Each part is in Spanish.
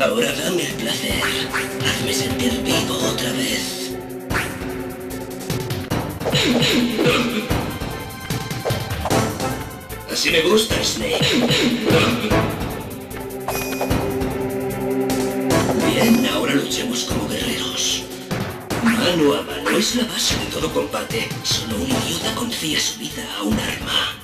Ahora dame el placer. Hazme sentir vivo otra vez. Así me gusta, Snake. Bien, ahora luchemos como guerreros. Mano a mano es la base de todo combate. Solo un idiota confía su vida a un arma.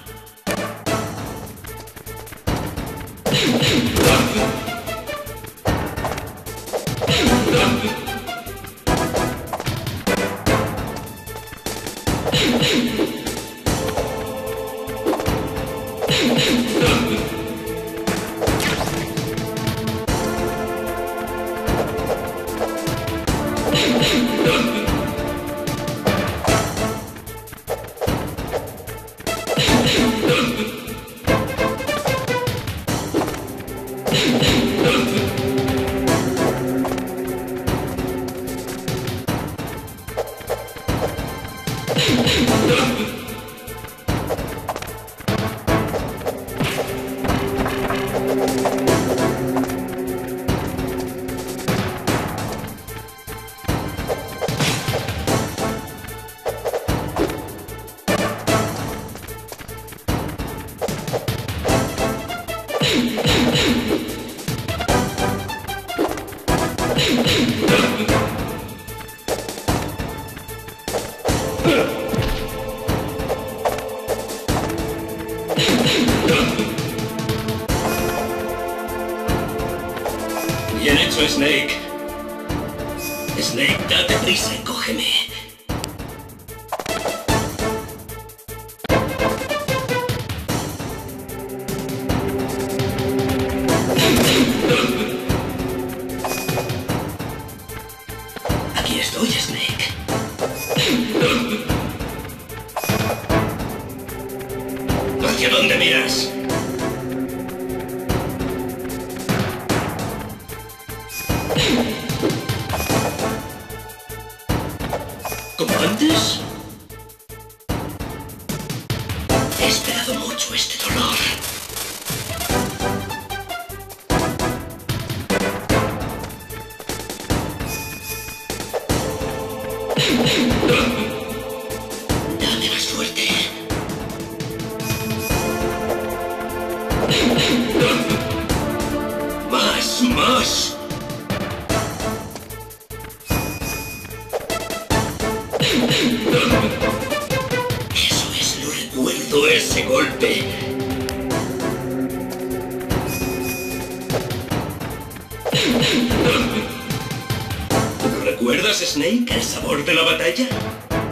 ¿Recuerdas, Snake, el sabor de la batalla?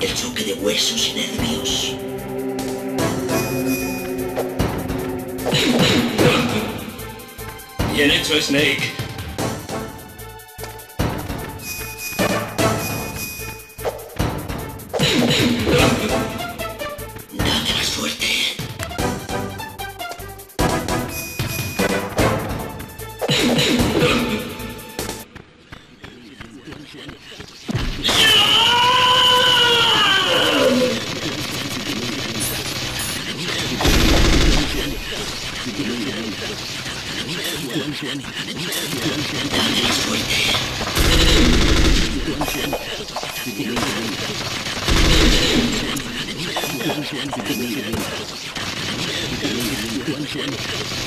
El choque de huesos y nervios. Bien hecho, Snake. Action.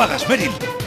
lo hagas, Meryl.